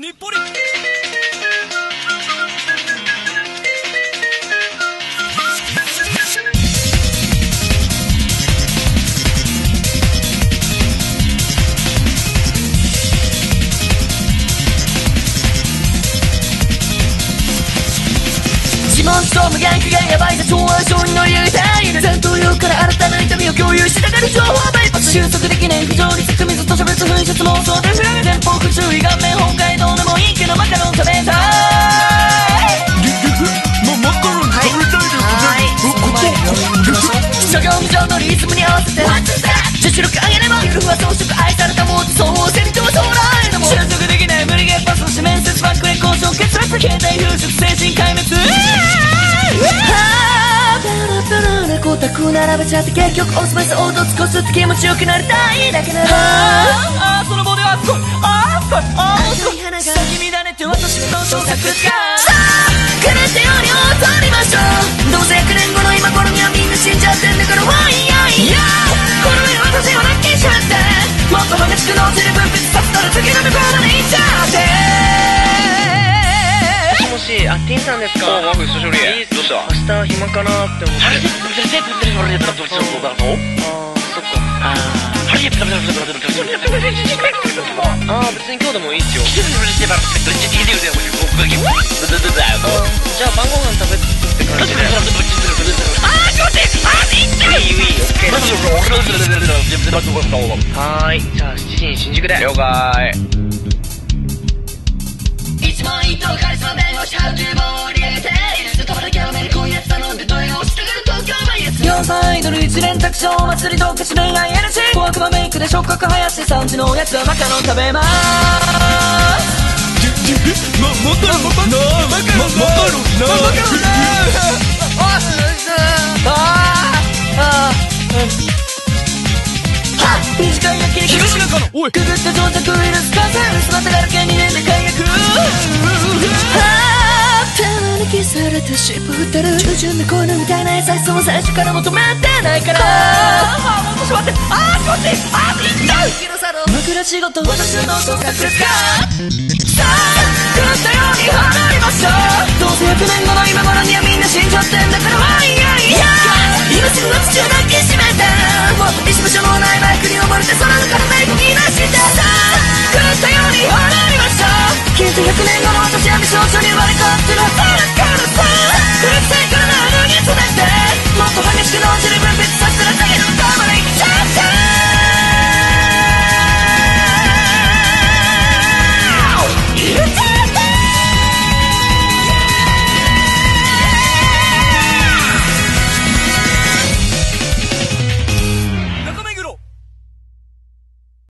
日暮里。自問自答無限期がやばいぜ調和症に乗り上げたい戦闘力から新たな痛みを共有したがる情報バイパス収束できない。不条理説水と差別噴出妄想で振られ前方不注意顔面たく並べちゃって結局オスメス凹凸こすって気持ちよくなりたいだけなら。あーその棒ではすごい。あーすごいあーすごい花が咲き乱れて私の創作家さあ狂ったように踊りましょうどうせ100年後の今頃にはみんな死んじゃってんだからワイヤイ。ヤこの上私を泣きしまって。もっと激しく脳汁分し、あ、ティンさんですか？おマフ久しぶりどうした？明日暇かなって思って。そっか。あー、別に今日でもいいっすよ。じゃあ晩ご飯食べって。はーい。じゃあ7時に新宿で。了解一問一答カリスマ弁護士ハウトゥー盛り弱小祭りどっかし恋愛 NG 小悪魔メイクで触覚生やして3時のおやつはマカロン食べます。まマカロンマカロンマカロンマカロンなマカロンなあ短い焼き肉くぐって到着されて尻尾振ってる従順な子犬みたいな優しさを最初から求めてないから。あーもうしまって。あー気持ちいいあーいっちゃう枕仕事。私の創作家さあ狂ったように離れましょう。どうせ100年後の今頃にはみんな死んじゃってんだから。ワイヤイヤ今すぐ私を抱きしめてもう石場所のないバイクに溺れて空のからメイクになして。さあ狂ったように離れましょう。きっと100年後の私は美少女に生まれ変わってる。はず